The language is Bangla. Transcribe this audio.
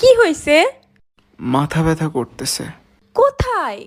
কি হয়েছে মাথা ব্যথা করতেছে। কোথায়?